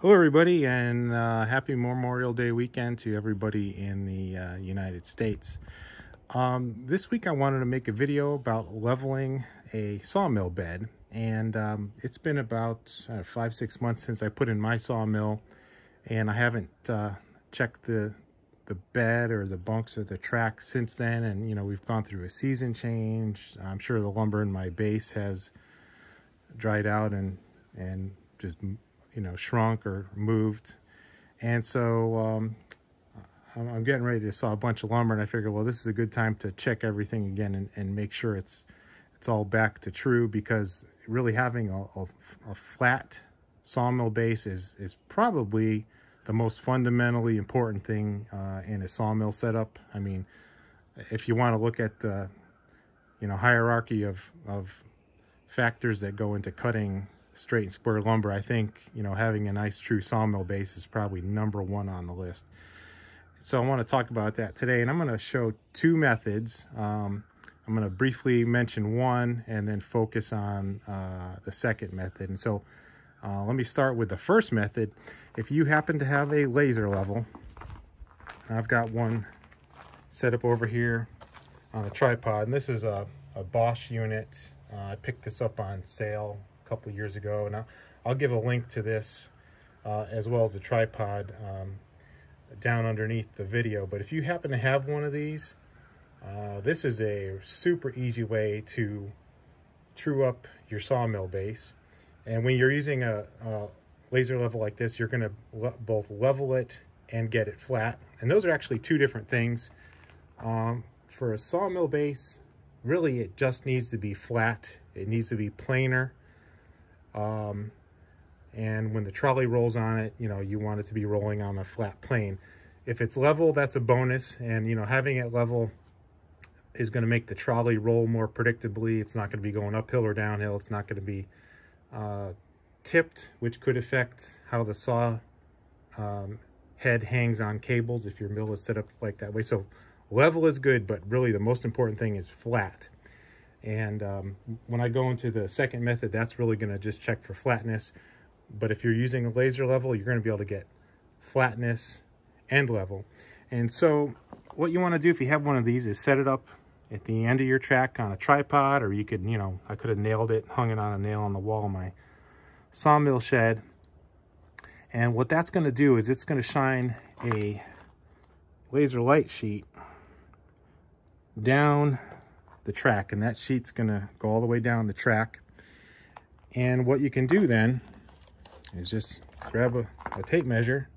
Hello, everybody, and uh, happy Memorial Day weekend to everybody in the uh, United States. Um, this week, I wanted to make a video about leveling a sawmill bed, and um, it's been about uh, five, six months since I put in my sawmill, and I haven't uh, checked the the bed or the bunks or the track since then. And you know, we've gone through a season change. I'm sure the lumber in my base has dried out and and just you know, shrunk or moved. And so um, I'm getting ready to saw a bunch of lumber and I figured, well, this is a good time to check everything again and, and make sure it's it's all back to true because really having a, a, a flat sawmill base is, is probably the most fundamentally important thing uh, in a sawmill setup. I mean, if you want to look at the, you know, hierarchy of, of factors that go into cutting straight and square lumber, I think, you know, having a nice true sawmill base is probably number one on the list. So I want to talk about that today, and I'm going to show two methods. Um, I'm going to briefly mention one and then focus on uh, the second method. And so uh, let me start with the first method. If you happen to have a laser level, I've got one set up over here on a tripod, and this is a, a Bosch unit. Uh, I picked this up on sale couple years ago. Now, I'll give a link to this uh, as well as the tripod um, down underneath the video. But if you happen to have one of these, uh, this is a super easy way to true up your sawmill base. And when you're using a, a laser level like this, you're going to le both level it and get it flat. And those are actually two different things. Um, for a sawmill base, really it just needs to be flat. It needs to be planar. Um, and when the trolley rolls on it, you know, you want it to be rolling on a flat plane. If it's level, that's a bonus. And, you know, having it level is going to make the trolley roll more predictably. It's not going to be going uphill or downhill. It's not going to be uh, tipped, which could affect how the saw um, head hangs on cables if your mill is set up like that way. So level is good, but really the most important thing is flat. And um, when I go into the second method, that's really going to just check for flatness. But if you're using a laser level, you're going to be able to get flatness and level. And so what you want to do if you have one of these is set it up at the end of your track on a tripod, or you could, you know, I could have nailed it, hung it on a nail on the wall of my sawmill shed. And what that's going to do is it's going to shine a laser light sheet down the track and that sheet's gonna go all the way down the track. And what you can do then is just grab a, a tape measure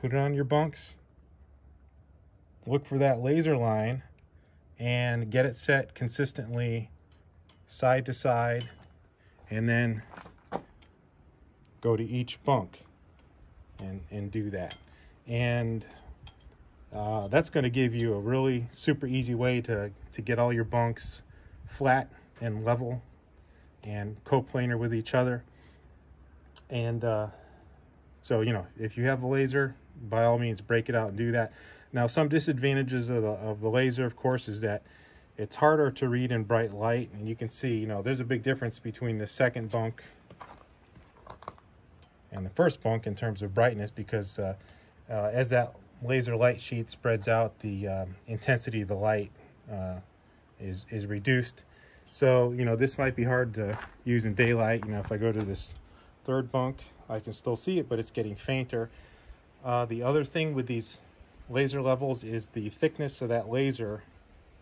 put it on your bunks look for that laser line and get it set consistently side to side and then go to each bunk and and do that. And uh, that's going to give you a really super easy way to, to get all your bunks flat and level and coplanar with each other. And uh, so, you know, if you have a laser, by all means, break it out and do that. Now, some disadvantages of the, of the laser, of course, is that it's harder to read in bright light. And you can see, you know, there's a big difference between the second bunk and the first bunk in terms of brightness because uh, uh, as that laser light sheet spreads out, the um, intensity of the light uh, is, is reduced. So, you know, this might be hard to use in daylight. You know, if I go to this third bunk, I can still see it, but it's getting fainter. Uh, the other thing with these laser levels is the thickness of that laser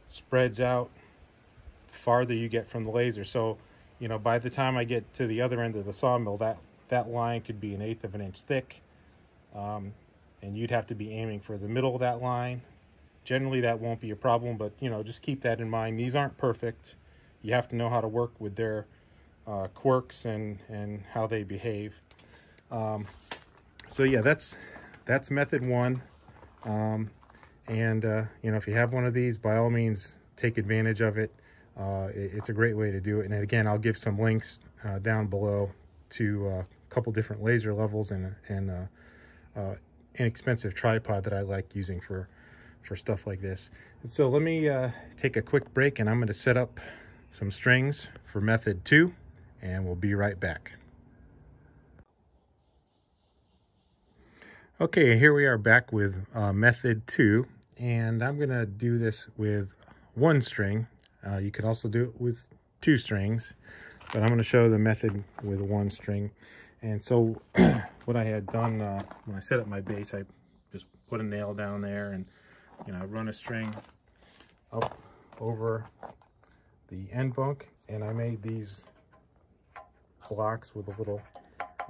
spreads out the farther you get from the laser. So, you know, by the time I get to the other end of the sawmill, that, that line could be an eighth of an inch thick. Um, and you'd have to be aiming for the middle of that line. Generally, that won't be a problem, but you know, just keep that in mind. These aren't perfect. You have to know how to work with their uh, quirks and and how they behave. Um, so yeah, that's that's method one. Um, and uh, you know, if you have one of these, by all means, take advantage of it. Uh, it it's a great way to do it. And again, I'll give some links uh, down below to uh, a couple different laser levels and and uh, uh, inexpensive tripod that I like using for for stuff like this. And so let me uh, take a quick break and I'm going to set up some strings for method two and we'll be right back. Okay, here we are back with uh, method two, and I'm gonna do this with one string. Uh, you could also do it with two strings, but I'm gonna show the method with one string. And so what I had done uh, when I set up my base, I just put a nail down there and you know, I run a string up over the end bunk and I made these blocks with a little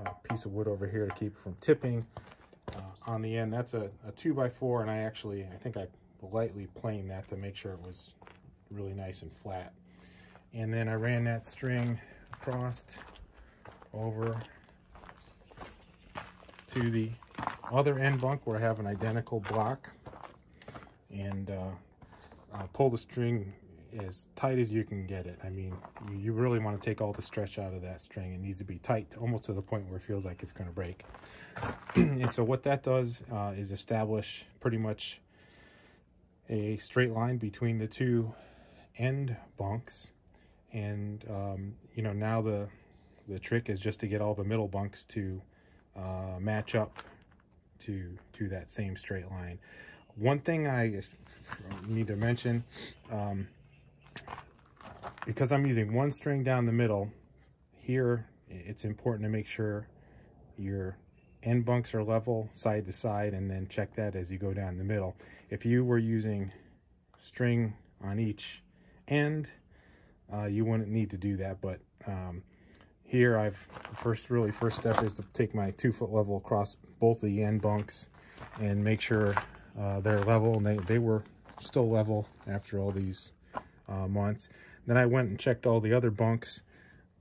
uh, piece of wood over here to keep it from tipping uh, on the end. That's a, a two by four, and I actually, I think I lightly planed that to make sure it was really nice and flat. And then I ran that string across over to the other end bunk where I have an identical block and uh, uh, pull the string as tight as you can get it. I mean, you, you really want to take all the stretch out of that string. It needs to be tight, almost to the point where it feels like it's going to break. and so what that does uh, is establish pretty much a straight line between the two end bunks. And, um, you know, now the, the trick is just to get all the middle bunks to uh, match up to, to that same straight line. One thing I need to mention, um, because I'm using one string down the middle, here it's important to make sure your end bunks are level side to side and then check that as you go down the middle. If you were using string on each end, uh, you wouldn't need to do that. But um, here I've, the first really first step is to take my two foot level across both the end bunks and make sure uh, they're level and they, they were still level after all these uh, months. Then I went and checked all the other bunks.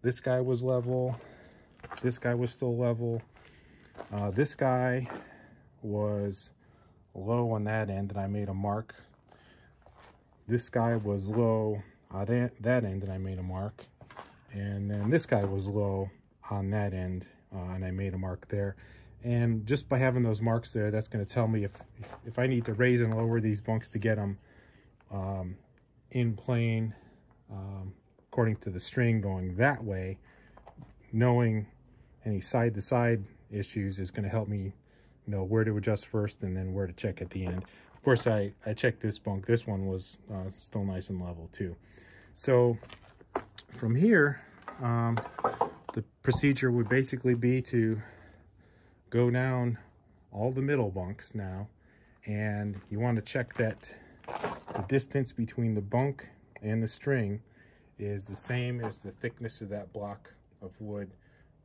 This guy was level. This guy was still level. Uh, this guy was low on that end and I made a mark. This guy was low on that, that end and I made a mark. And then this guy was low on that end uh, and I made a mark there. And just by having those marks there, that's going to tell me if, if I need to raise and lower these bunks to get them um, in plane um, according to the string going that way, knowing any side-to-side -side issues is going to help me know where to adjust first and then where to check at the end. Of course, I, I checked this bunk. This one was uh, still nice and level too. So from here, um, the procedure would basically be to go down all the middle bunks now and you want to check that the distance between the bunk and the string is the same as the thickness of that block of wood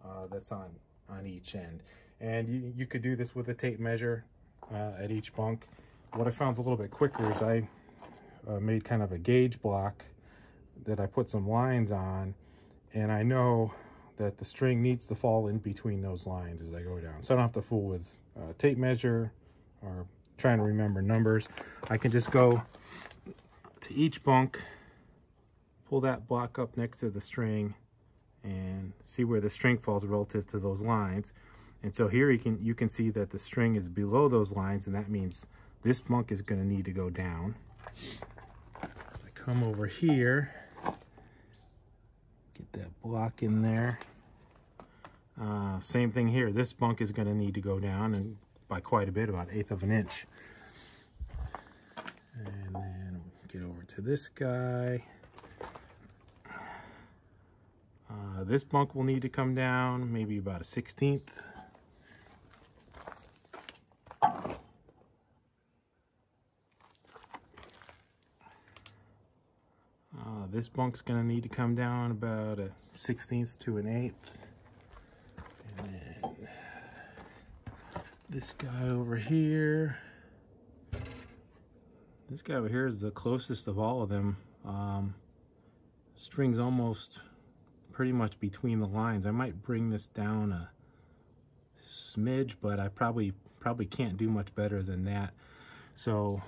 uh, that's on on each end. And you, you could do this with a tape measure uh, at each bunk. What I found a little bit quicker is I uh, made kind of a gauge block that I put some lines on and I know that the string needs to fall in between those lines as I go down so I don't have to fool with uh, tape measure or trying to remember numbers I can just go to each bunk pull that block up next to the string and see where the string falls relative to those lines. And so here you can you can see that the string is below those lines and that means this bunk is going to need to go down. I come over here, get that block in there. Uh, same thing here. This bunk is going to need to go down and by quite a bit, about eighth of an inch. And then get over to this guy. Uh, this bunk will need to come down maybe about a 16th. This bunk's gonna need to come down about a 16th to an 8th. And then this guy over here. This guy over here is the closest of all of them. Um, string's almost pretty much between the lines. I might bring this down a smidge, but I probably probably can't do much better than that. So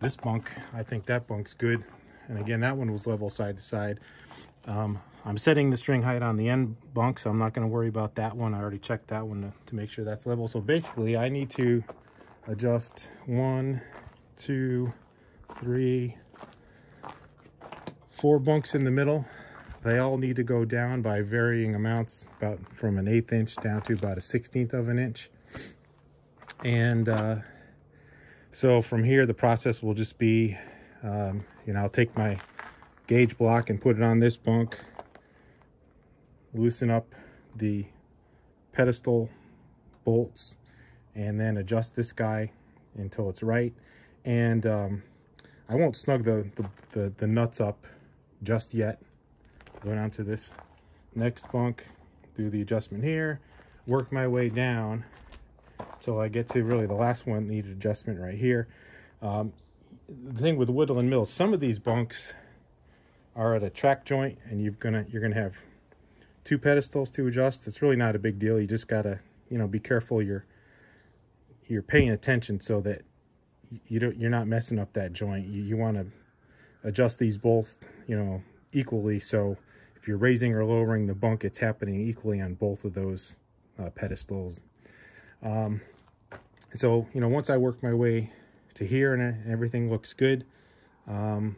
this bunk, I think that bunk's good. And again, that one was level side to side. Um, I'm setting the string height on the end bunk, so I'm not going to worry about that one. I already checked that one to, to make sure that's level. So basically, I need to adjust one, two, three, four bunks in the middle they all need to go down by varying amounts, about from an eighth inch down to about a 16th of an inch. And uh, so from here, the process will just be, um, know, I'll take my gauge block and put it on this bunk, loosen up the pedestal bolts, and then adjust this guy until it's right. And um, I won't snug the, the, the, the nuts up just yet. Go down to this next bunk, do the adjustment here, work my way down until I get to really the last one needed adjustment right here. Um, the thing with Woodland Mills, some of these bunks are at a track joint and you're gonna you're gonna have two pedestals to adjust. It's really not a big deal. You just gotta, you know, be careful you're you're paying attention so that you don't you're not messing up that joint. You, you want to adjust these both, you know, equally. So if you're raising or lowering the bunk, it's happening equally on both of those uh, pedestals. Um, so, you know, once I work my way to here and everything looks good, um,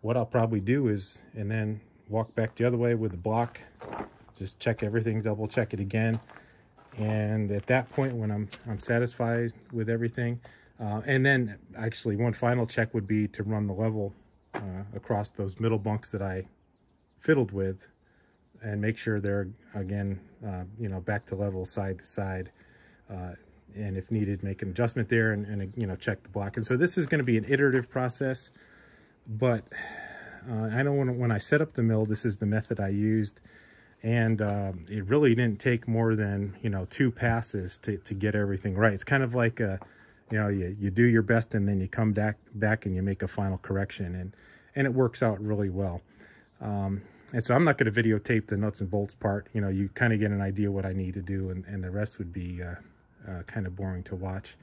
what I'll probably do is, and then walk back the other way with the block, just check everything, double check it again. And at that point, when I'm, I'm satisfied with everything, uh, and then actually one final check would be to run the level uh, across those middle bunks that I fiddled with and make sure they're, again, uh, you know, back to level side to side. And if needed, make an adjustment there and, and, you know, check the block. And so this is going to be an iterative process, but uh, I know when, when I set up the mill, this is the method I used. And uh, it really didn't take more than, you know, two passes to, to get everything right. It's kind of like a, you know, you, you do your best and then you come back back and you make a final correction and, and it works out really well. Um, and so I'm not going to videotape the nuts and bolts part. You know, you kind of get an idea what I need to do and, and the rest would be uh, uh, kind of boring to watch.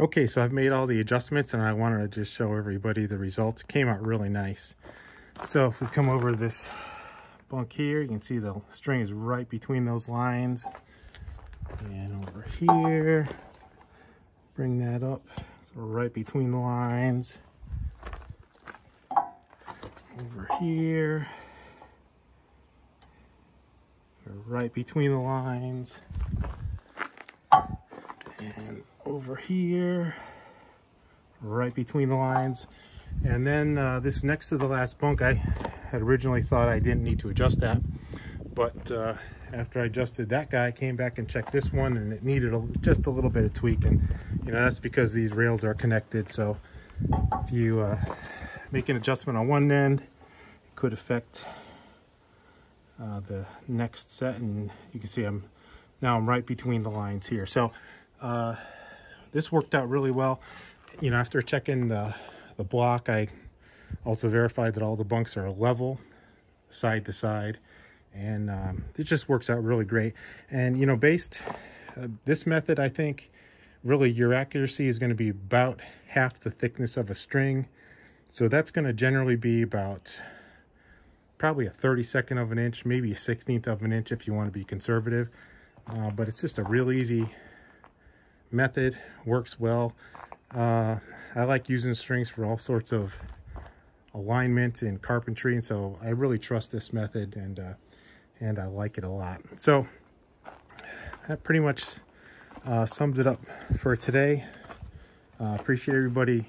Okay, so I've made all the adjustments and I wanted to just show everybody the results. Came out really nice. So if we come over this bunk here, you can see the string is right between those lines. And over here, bring that up. So right between the lines. Over here. Right between the lines. And over here. Right between the lines. And then uh, this next to the last bunk, I had originally thought I didn't need to adjust that. But uh, after I adjusted that guy, I came back and checked this one and it needed a, just a little bit of tweaking. You know, that's because these rails are connected. So if you uh, make an adjustment on one end, it could affect uh, the next set. And you can see I'm now I'm right between the lines here. So uh, this worked out really well. You know, after checking the, the block, I also verified that all the bunks are level side to side and um, it just works out really great. And you know, based uh, this method, I think really your accuracy is going to be about half the thickness of a string. So that's going to generally be about probably a 32nd of an inch, maybe a 16th of an inch if you want to be conservative. Uh, but it's just a real easy method, works well. Uh, I like using strings for all sorts of alignment and carpentry, and so I really trust this method, and uh, and I like it a lot. So that pretty much uh, sums it up for today. Uh, appreciate everybody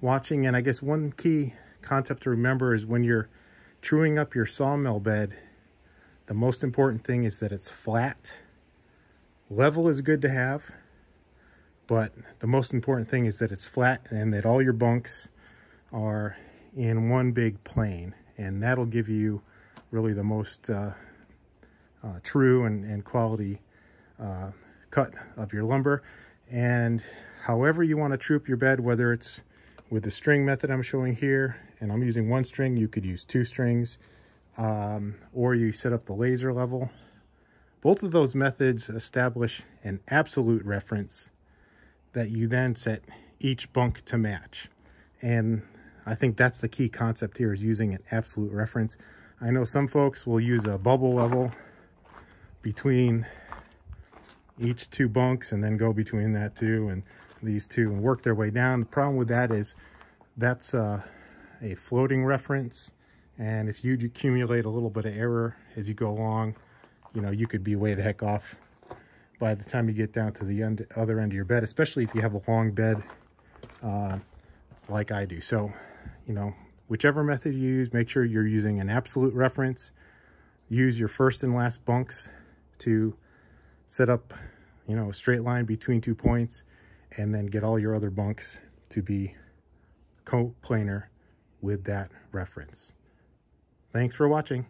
watching. And I guess one key concept to remember is when you're truing up your sawmill bed, the most important thing is that it's flat. Level is good to have, but the most important thing is that it's flat and that all your bunks are in one big plane. And that'll give you really the most uh, uh, true and, and quality uh, cut of your lumber. And however you want to troop your bed, whether it's with the string method I'm showing here, and I'm using one string, you could use two strings, um, or you set up the laser level. Both of those methods establish an absolute reference that you then set each bunk to match. And I think that's the key concept here is using an absolute reference. I know some folks will use a bubble level between each two bunks and then go between that two and these two and work their way down. The problem with that is that's uh, a floating reference And if you accumulate a little bit of error as you go along, you know, you could be way the heck off by the time you get down to the end, other end of your bed, especially if you have a long bed uh, like I do. So, you know, whichever method you use, make sure you're using an absolute reference. Use your first and last bunks to set up, you know, a straight line between two points and then get all your other bunks to be coplanar with that reference. Thanks for watching.